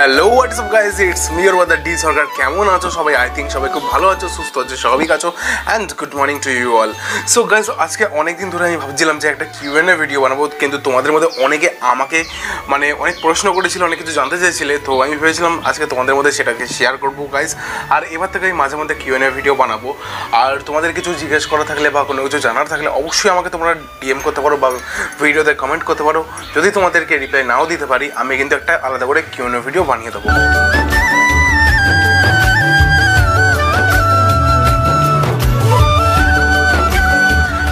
Hello WhatsApp guys it's মিওর ওয়াদার D Sarkar কেমন আছো সবাই? আই থিঙ্ক সবাই খুব ভালো আছো, সুস্থ আছো, স্বাভাবিক আছো and good morning to you all so guys আজকে অনেক দিন ধরে আমি ভাবছিলাম যে একটা কিউএনএ ভিডিও বানাবো, কিন্তু তোমাদের মধ্যে অনেকে আমাকে মানে অনেক প্রশ্ন করেছিল, অনেক কিছু জানতে চেয়েছিলে, তো আমি ভেবেছিলাম আজকে তোমাদের মধ্যে সেটাকে শেয়ার করব গাইজ আর এবার থেকে আমি মাঝে মধ্যে কিউএনএ ভিডিও বানাবো। আর তোমাদের কিছু জিজ্ঞেস করা থাকলে বা কোনো কিছু জানার থাকলে অবশ্যই আমাকে তোমরা ডিএম করতে পারো বা ভিডিওতে কমেন্ট করতে পারো। যদি তোমাদেরকে রিপ্লাই নাও দিতে পারি, আমি কিন্তু একটা আলাদা করে কিউএনএ ভিডিও বানিয়ে দেবো।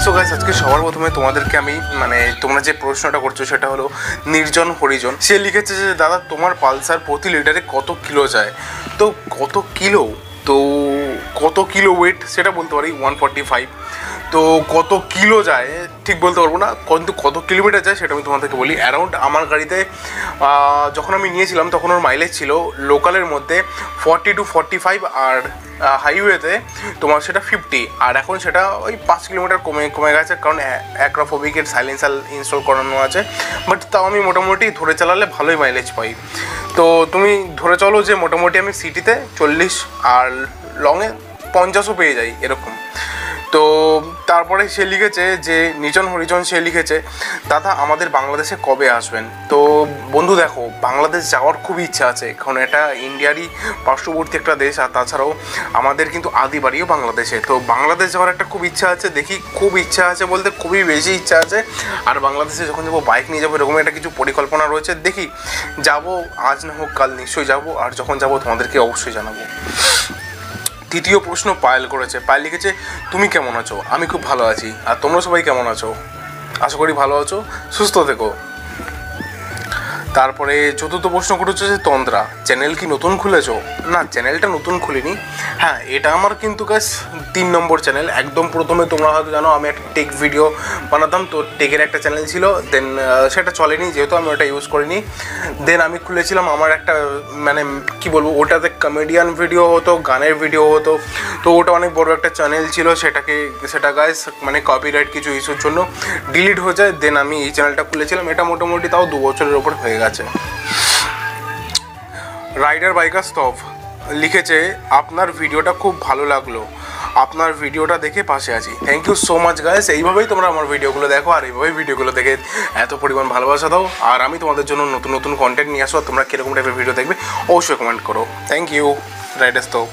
সো গাইস আজকে সবার প্রথমে তোমাদেরকে আমি মানে তোমরা যে প্রশ্নটা করছ সেটা হলো নির্জন হরিজন। সে লিখেছে যে, দাদা, তোমার পালসার প্রতি লিটারে কত কিলো যায়? তো কত কিলো? তো কত কিলো ওয়েট সেটা বলতে পারি ওয়ান ফর্টি ফাইভ তো কত কিলো যায়, ঠিক বলতে পারব না, কিন্তু কত কিলোমিটার যায় সেটা আমি তোমাদেরকে বলি। অ্যারাউন্ড আমার গাড়িতে যখন আমি নিয়েছিলাম তখন ওর মাইলেজ ছিল লোকালের মধ্যে ফর্টি টু ফর্টি ফাইভ আর হাইওয়েতে তোমার সেটা ফিফটি আর এখন সেটা ওই পাঁচ কিলোমিটার কমে কমে গেছে, কারণ অ্যাক্রাফোবিকের সাইলেন্সার ইনস্টল করানো আছে। বাট তাও আমি মোটামুটি ধরে চালালে ভালোই মাইলেজ পাই। তো তুমি ধরে চলো যে মোটামুটি আমি সিটিতে চল্লিশ আর লংয়ে পঞ্চাশও পেয়ে যাই, এরকম। তো তারপরে সে লিখেছে যে নিজন হরিজন সে লিখেছে, দাদা, আমাদের বাংলাদেশে কবে আসবেন? তো বন্ধু দেখো, বাংলাদেশ যাওয়ার খুব ইচ্ছা আছে। কারণ এটা ইন্ডিয়ারই পার্শ্ববর্তী একটা দেশ, আর তাছাড়াও আমাদের কিন্তু আদি বাড়িও বাংলাদেশে। তো বাংলাদেশ যাওয়ার একটা খুব ইচ্ছা আছে, দেখি খুব ইচ্ছা আছে বলতে খুবই বেশি ইচ্ছা আছে। আর বাংলাদেশে যখন যাব বাইক নিয়ে যাব, এরকম একটা কিছু পরিকল্পনা রয়েছে, দেখি। যাব, আজ না হোক কাল নিশ্চয়ই যাব, আর যখন যাব তোমাদেরকে অবশ্যই জানাব। তৃতীয় প্রশ্ন পায়েল করেছে। পায়েল লিখেছে, তুমি কেমন আছো? আমি খুব ভালো আছি। আর তোমরা সবাই কেমন আছো? আশা করি ভালো আছো। সুস্থ থেকো। তারপরে চতুর্থ প্রশ্ন করেছে যে, তন্দ্রা চ্যানেল কি নতুন খুলেছো? না চ্যানেলটা নতুন খুলিনি। হ্যাঁ এটা আমার কিন্তু গাছ তিন নম্বর চ্যানেল একদম প্রথমে তোমরা হয়তো জানো, আমি একটা টেক ভিডিও বানাতাম। তো টেকের একটা চ্যানেল ছিল। দেন সেটা চলেনি, যেহেতু আমি ওটা ইউজ করিনি। দেন আমি খুলেছিলাম আমার একটা মানে কি বলব, ওটাতে কমেডিয়ান ভিডিও হতো, গানের ভিডিও হতো। তো ওটা অনেক বড় একটা চ্যানেল ছিল, সেটাকে, সেটা গাইস মানে কপিরাইট কিছু ইস্যুর জন্য ডিলিট হয়ে যায়। দেন আমি এই চ্যানেলটা খুলেছিলাম। এটা মোটামুটি তাও দু বছরের ওপর হয়ে গেছে। রাইডার বাইকার স্তব লিখেছে, আপনার ভিডিওটা খুব ভালো লাগল। আপনার ভিডিওটা দেখে পাশে আছি। Thank you so much guys এইভাবেই তোমরা আমার ভিডিওগুলো দেখো, আর এইভাবেই ভিডিওগুলো দেখে এত পরিমাণ ভালোবাসা দাও। আর আমি তোমাদের জন্য নতুন নতুন কন্টেন্ট নিয়ে আসো তোমরা কীরকম টাইপের ভিডিও দেখবে, অবশ্যই কমেন্ট করো। থ্যাংক ইউ রাইডার স্তব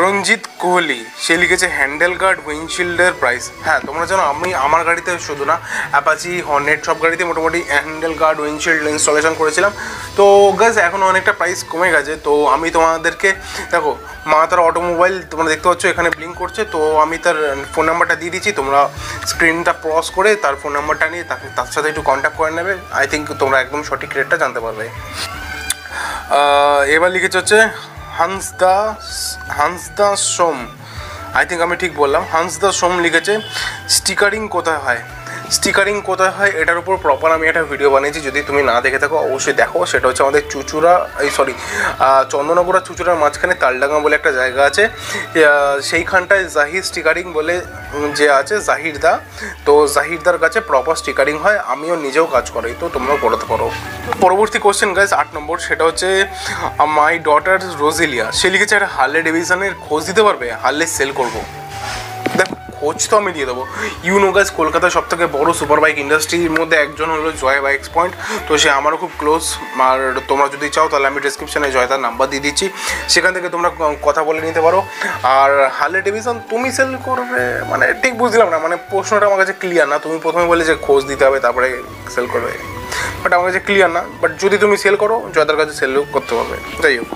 রঞ্জিত কোহলি, সে লিখেছে হ্যান্ডেল গার্ড উইন্ডশিল্ডের প্রাইস হ্যাঁ তোমরা জানো, আমি আমার গাড়িতে শুধু না অ্যাপাচি হর্নেট সব গাড়িতে মোটামুটি হ্যান্ডেল গার্ড উইন্ডশিল্ড ইনস্টলেশন করেছিলাম। তো গাছ এখন অনেকটা প্রাইস কমে গেছে। তো আমি তোমাদেরকে, দেখো, মা তার অটোমোবাইল তোমরা দেখতে পাচ্ছ, এখানে ব্লিঙ্ক করছে। তো আমি তার ফোন নাম্বারটা দিয়ে দিচ্ছি, তোমরা স্ক্রিনটা ক্রস করে তার ফোন নাম্বারটা নিয়ে তাকে, তার সাথে একটু কন্ট্যাক্ট করে নেবে। আই থিঙ্ক তোমরা একদম সঠিক রেটটা জানতে পারবে। এবার লিখেছে হচ্ছে Hansda the Som. I think আমি ঠিক বললাম। হান্সদা সোম লিখেছে স্টিকারিং কোথায় হয়? স্টিকারিং কোথায় হয়, এটার উপর প্রপার আমি একটা ভিডিও বানিয়েছি, যদি তুমি না দেখে থাকো, অবশ্যই দেখো। সেটা হচ্ছে আমাদের চুচুড়া, এই সরি চন্দনগড়া চুচুড়ার মাঝখানে তালডাঙ্গা বলে একটা জায়গা আছে। সেইখানটায় জাহির স্টিকারিং বলে যে আছে জাহিরদা তো জাহিরদার কাছে প্রপার স্টিকারিং হয়, আমিও নিজেও কাজ করাই, তো তোমরাও করতে পারো পরবর্তী কোশ্চেন গাইজ আট নম্বর, সেটা হচ্ছে মাই ডটার রোজিলিয়া সে লিখেছে একটা হার্লে ডিভিশনের খোঁজ দিতে পারবে? হার্লে সেল করব। খোঁজ তো আমি দিয়ে দেবো ইউনো গাইজ কলকাতার সব থেকে বড় সুপার বাইক ইন্ডাস্ট্রির মধ্যে একজন হলো জয় বাইকস পয়েন্ট তো সে আমারও খুব ক্লোজ আর তোমরা যদি চাও, তাহলে আমি ডিসক্রিপশনে জয়তার নাম্বার দিয়ে দিচ্ছি। সেখান থেকে তোমরা কথা বলে নিতে পারো। আর হার্লে ডেভিশন তুমি সেল করবে? মানে ঠিক বুঝলাম না মানে প্রশ্নটা আমার কাছে ক্লিয়ার না। তুমি প্রথমে বলে যে খোঁজ দিতে হবে, তারপরে সেল করবে। বাট আমার কাছে ক্লিয়ার না। বাট যদি তুমি সেল করো জয়দার কাছে সেল করতে পারবে। যাই হোক।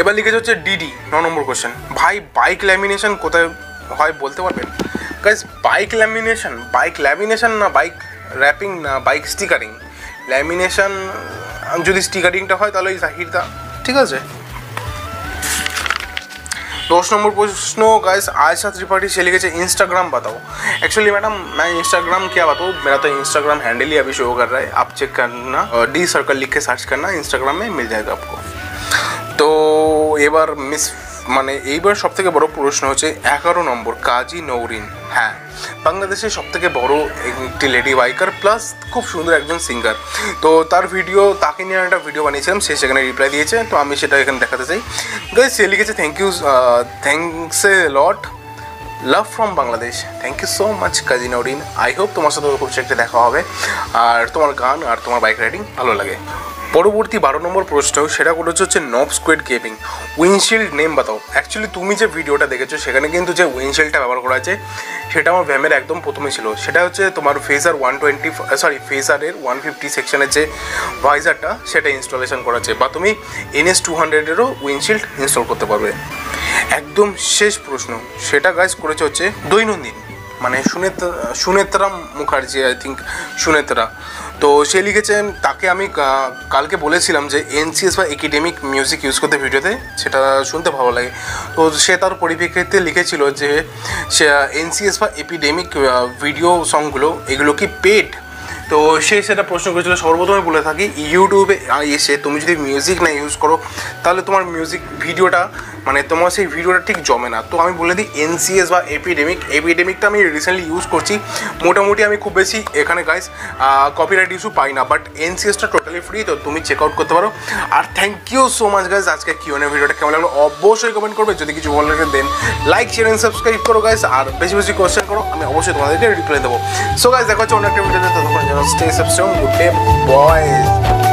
এবার লিখেছে হচ্ছে ডিডি ন নম্বর কোশ্চেন ভাই বাইক ল্যামিনেশন কোথায় হয় বলতে পারবেন guys bike lamination bike lamination না বাইক র্যাপিং না বাইক স্টিকারিং ল্যামিনেশন যদি স্টিকারিংটা হয় তাহলে ওই জাহিরদা ঠিক আছে दस नंबर प्रश्न गाइस आयशा त्रिपाठी से लिखे इंस्टाग्राम बताओ एक्चुअली मैडम मैं इंस्टाग्राम क्या बताऊँ मेरा तो इंस्टाग्राम हैंडल ही अभी शो कर रहा है आप चेक करना डी सर्कल लिख के सर्च करना इंस्टाग्राम में मिल जाएगा आपको তো এবার মিস মানে এইবার সব থেকে বড় প্রশ্ন হচ্ছে এগারো নম্বর, কাজী নৌরিন। হ্যাঁ বাংলাদেশের সব থেকে বড় একটি লেডি বাইকার প্লাস খুব সুন্দর একজন সিঙ্গার তো তার ভিডিও তাকে নিয়ে একটা ভিডিও বানিয়েছিলাম, সে সেখানে রিপ্লাই দিয়েছে, তো আমি সেটা এখানে দেখাতে চাই। গাইজ সে লিখেছে thank you thanks a lot love from Bangladesh thank you so much Kazi Norin. I hope তোমার সাথে খুব একটা দেখা হবে, আর তোমার গান আর তোমার বাইক রাইডিং ভালো লাগে। পরবর্তী বারো নম্বর প্রশ্ন সেটা করেছে হচ্ছে noob squad gaming windshield name বাতাও। Actually তুমি যে ভিডিওটা দেখেছ, সেখানে কিন্তু যে উইন্ডশিল্ডটা ব্যবহার করা আছে, সেটা আমার ভ্যামের একদম প্রথমে ছিল। সেটা হচ্ছে তোমার ফেজার ওয়ান টোয়েন্টি সরি ফেজারের ওয়ান ফিফটি সেকশনের যে ভাইজারটা সেটা ইনস্টলেশন করা আছে। বা তুমি এনএস টু হান্ড্রেডেরও উইন্ডশিল্ড ইনস্টল করতে পারবে। একদম শেষ প্রশ্ন। সেটা গাইজ করেছে হচ্ছে দৈনন্দিন। মানে সুনেত্রা সুনেত্রা মুখার্জি আই থিঙ্ক সুনেত্রা। তো সে লিখেছেন তাকে আমি কালকে বলেছিলাম যে এনসিএস বা একাডেমিক মিউজিক ইউজ করতে ভিডিওতে, সেটা শুনতে ভালো লাগে। তো সে তার পরিপ্রেক্ষিতে লিখেছিল যে সে এনসিএস বা এপিডেমিক ভিডিও সংগুলো এগুলো কি পেড তো সে সেটা প্রশ্ন করেছিল, সর্বপ্রথমে বলে থাকি ইউটিউবে এসে তুমি যদি মিউজিক না ইউজ করো, তাহলে তোমার মিউজিক ভিডিওটা মানে তোমার সেই ভিডিওটা ঠিক জমে না। তো আমি বলে দিই এনসিএস বা এপিডেমিক এপিডেমিকটা আমি রিসেন্টলি ইউজ করছি। মোটামুটি আমি খুব বেশি এখানে গাইস কপিরাইট ইস্যু পাই না বাট এনসিএসটা টোটালি ফ্রি তো তুমি চেক আউট করতে পারো। আর thank you so much guys আজকে কিউএনএ ভিডিওটা কেমন লাগল অবশ্যই কমেন্ট করবে। যদি কিছু ভালো লাগে then like share and subscribe করো গাইস আর বেশি বেশি কোয়েশ্চেন করো, আমি অবশ্যই তোমাদেরকে রিপ্লাই দেবো। সো গাইস দেখা হচ্ছে অন্য একটা ভিডিওতে ততক্ষণ যেন stay subscribe good day boys